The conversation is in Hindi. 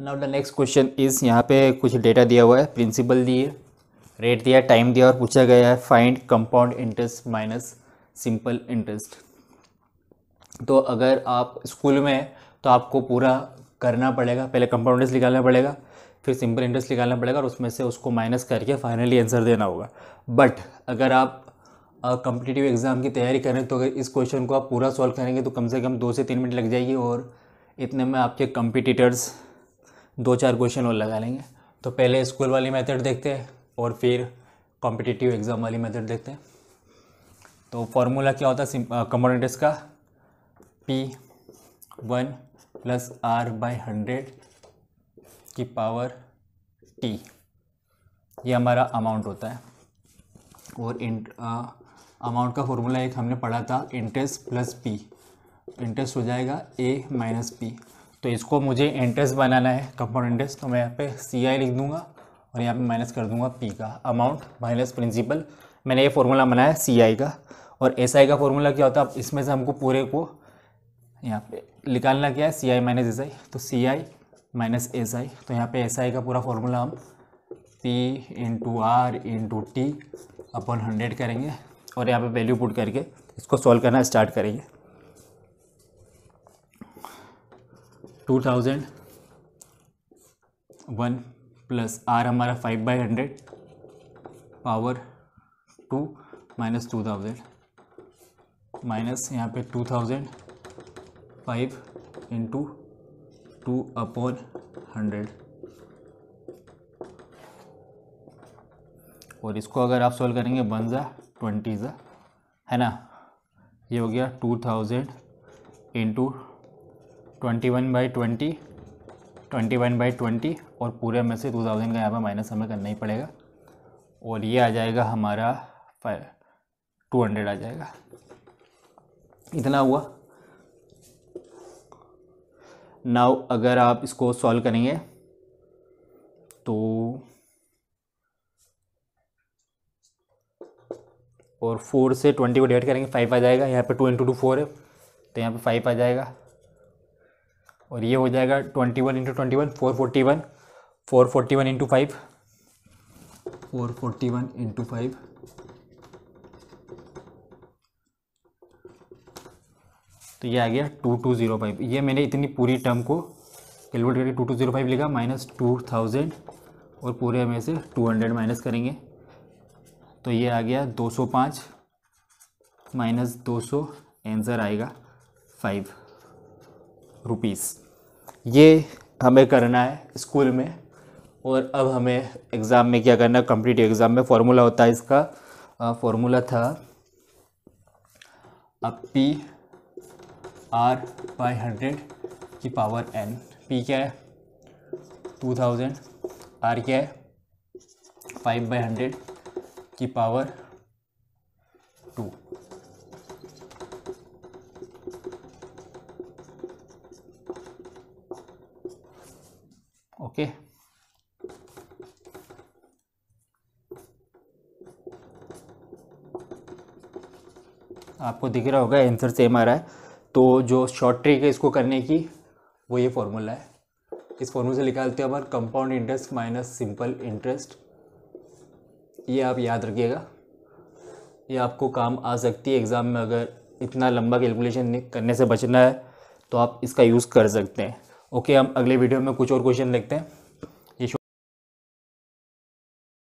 Now the next question is यहाँ पे कुछ डेटा दिया हुआ है। प्रिंसिपल दिए रेट दिया टाइम दिया और पूछा गया है find compound interest minus simple interest तो अगर आप स्कूल में हैं तो आपको पूरा करना पड़ेगा। पहले कंपाउंड इंटरेस्ट निकालना पड़ेगा, फिर सिंपल इंटरेस्ट निकालना पड़ेगा और उसमें से उसको माइनस करके फाइनली आंसर देना होगा। बट अगर आप कम्पिटिटिव एग्ज़ाम की तैयारी करें तो अगर इस क्वेश्चन को आप पूरा सॉल्व करेंगे तो कम से कम दो से तीन मिनट लग जाएगी और इतने में आपके कंपिटिटर्स दो चार क्वेश्चन और लगा लेंगे। तो पहले स्कूल वाली मेथड देखते हैं और फिर कॉम्पिटिटिव एग्ज़ाम वाली मेथड देखते हैं। तो फॉर्मूला क्या होता है? कंपोनेंट्स का P one plus R by hundred की पावर टी ये हमारा अमाउंट होता है। और अमाउंट का फॉर्मूला एक हमने पढ़ा था इंटरेस्ट प्लस पी इंटरेस्ट हो जाएगा ए माइनस पी तो इसको मुझे इंटरेस्ट बनाना है कंपाउंड इंटरेस्ट तो मैं यहाँ पे सी आई लिख दूँगा और यहाँ पे माइनस कर दूँगा पी का अमाउंट माइनस प्रिंसिपल मैंने ये फॉर्मूला बनाया सी आई का और एस आई का फॉर्मूला क्या होता है? अब इसमें से हमको पूरे को यहाँ पे निकालना क्या है? सी आई माइनस एस आई तो सी आई माइनस एस आई तो यहाँ पे एस आई का पूरा फॉर्मूला हम P into R into T upon hundred करेंगे और यहाँ पे वैल्यू पुट करके इसको सॉल्व करना स्टार्ट करेंगे। Two thousand one plus R हमारा five by hundred power two minus two thousand minus यहाँ पे two thousand five into two upon hundred और इसको अगर आप सॉल्व करेंगे वन जा ट्वेंटी ज़ा. है ना? ये हो गया two thousand into twenty one by twenty twenty one by twenty और पूरे में से टू थाउज़ेंड का यहाँ पर माइनस हमें करना ही पड़ेगा। और ये आ जाएगा हमारा फाइव टू हंड्रेड आ जाएगा। इतना हुआ। नाउ अगर आप इसको सॉल्व करेंगे तो और फोर से ट्वेंटी को डिवाइड करेंगे फाइव आ जाएगा। यहाँ पे टू इंटू टू फोर है तो यहाँ पे फाइव आ जाएगा। और ये हो जाएगा twenty one into twenty one four forty one four forty one into five four forty one into five तो ये आ गया टू टू ज़ीरो फाइव ये मैंने इतनी पूरी टर्म को कैलकुलेट करके टू टू ज़ीरो फाइव लिखा माइनस टू थाउज़ेंड और पूरे में से टू हंड्रेड माइनस करेंगे। तो ये आ गया दो सौ पाँच माइनस दो सौ आंसर आएगा फाइव रुपीज़ ये हमें करना है स्कूल में और अब हमें एग्ज़ाम में क्या करना है? कम्पिटिटिव एग्ज़ाम में फॉर्मूला होता है इसका। फॉर्मूला था अब पी आर बाई हंड्रेड की पावर एन पी क्या है? टू थाउज़ेंड आर क्या है? फाइव बाई हंड्रेड की पावर टू ओके आपको दिख रहा होगा आंसर सेम आ रहा है। तो जो शॉर्ट ट्रिक है इसको करने की, वो ये फॉर्मूला है। इस फॉर्मूले से निकालते हैं अपन compound interest minus simple interest ये आप याद रखिएगा। ये आपको काम आ सकती है एग्ज़ाम में, अगर इतना लंबा कैलकुलेशन करने से बचना है तो आप इसका यूज़ कर सकते हैं। ओके हम अगले वीडियो में कुछ और क्वेश्चन देखते हैं।